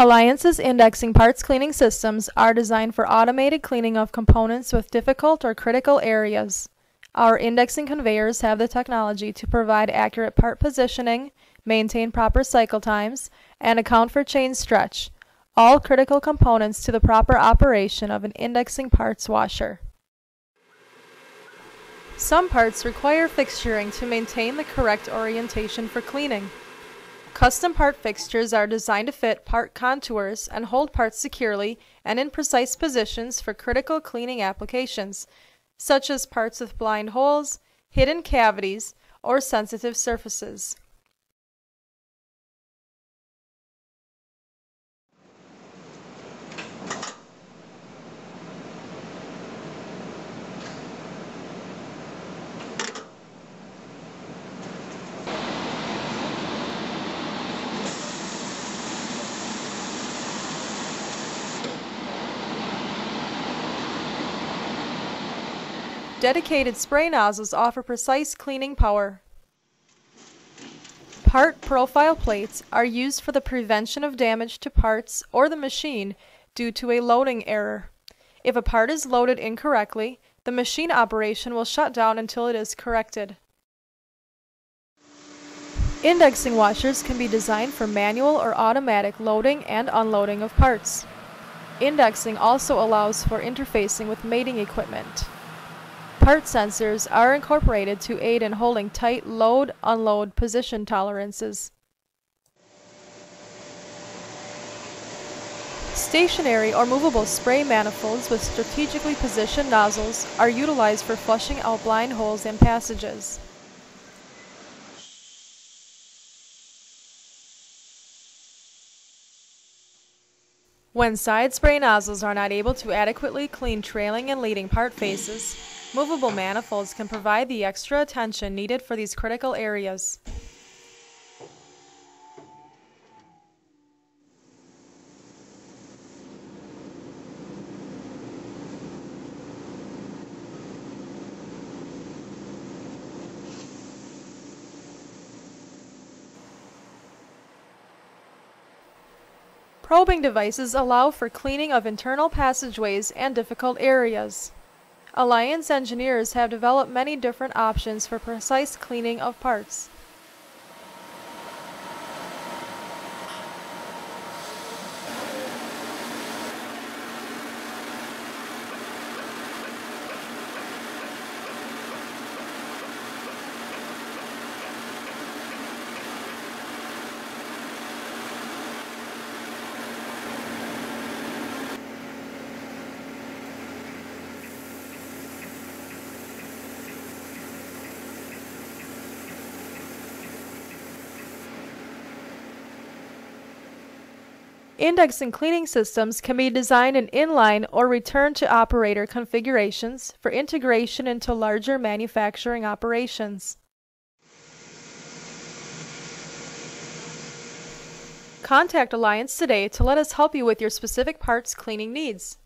Alliance's indexing parts cleaning systems are designed for automated cleaning of components with difficult or critical areas. Our indexing conveyors have the technology to provide accurate part positioning, maintain proper cycle times, and account for chain stretch, all critical components to the proper operation of an indexing parts washer. Some parts require fixturing to maintain the correct orientation for cleaning. Custom part fixtures are designed to fit part contours and hold parts securely and in precise positions for critical cleaning applications, such as parts with blind holes, hidden cavities, or sensitive surfaces. Dedicated spray nozzles offer precise cleaning power. Part profile plates are used for the prevention of damage to parts or the machine due to a loading error. If a part is loaded incorrectly, the machine operation will shut down until it is corrected. Indexing washers can be designed for manual or automatic loading and unloading of parts. Indexing also allows for interfacing with mating equipment. Part sensors are incorporated to aid in holding tight load-unload position tolerances. Stationary or movable spray manifolds with strategically positioned nozzles are utilized for flushing out blind holes and passages. When side spray nozzles are not able to adequately clean trailing and leading part faces, Movable manifolds can provide the extra attention needed for these critical areas. Probing devices allow for cleaning of internal passageways and difficult areas. Alliance engineers have developed many different options for precise cleaning of parts. Index and cleaning systems can be designed in inline or return to operator configurations for integration into larger manufacturing operations. Contact Alliance today to let us help you with your specific parts cleaning needs.